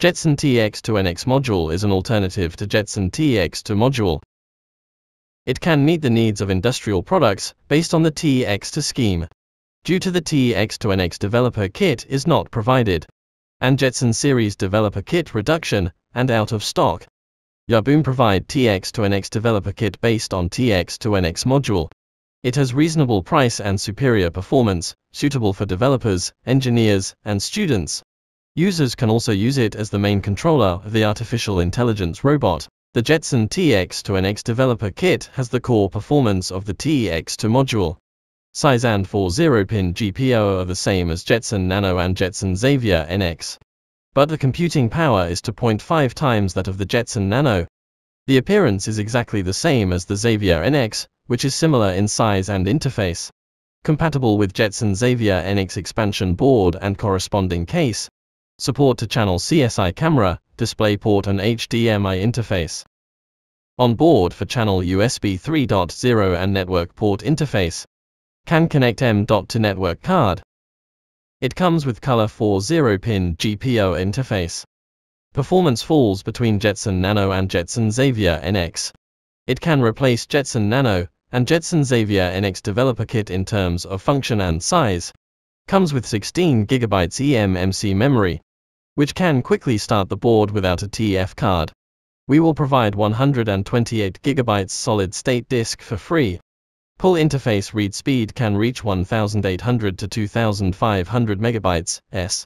Jetson TX2NX module is an alternative to Jetson TX2 module. It can meet the needs of industrial products based on the TX2 scheme. Due to the TX2NX developer kit is not provided, and Jetson series developer kit reduction and out of stock. Yahboom provide TX2NX developer kit based on TX2NX module. It has reasonable price and superior performance, suitable for developers, engineers, and students. Users can also use it as the main controller of the artificial intelligence robot. The Jetson TX2NX developer kit has the core performance of the TX2 module. Size and 40-pin GPIO are the same as Jetson Nano and Jetson Xavier NX. But the computing power is 2.5 times that of the Jetson Nano. The appearance is exactly the same as the Xavier NX, which is similar in size and interface. Compatible with Jetson Xavier NX expansion board and corresponding case support to channel CSI camera, DisplayPort and HDMI interface. On board for channel USB 3.0 and network port interface. Can connect M. to network card. It comes with color 40-pin GPIO interface. Performance falls between Jetson Nano and Jetson Xavier NX. It can replace Jetson Nano and Jetson Xavier NX developer kit in terms of function and size. Comes with 16GB eMMC memory, which can quickly start the board without a TF card. We will provide 128 GB solid-state disk for free. Pull interface read speed can reach 1800 to 2500 megabytes s.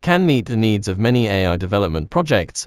Can meet the needs of many AI development projects.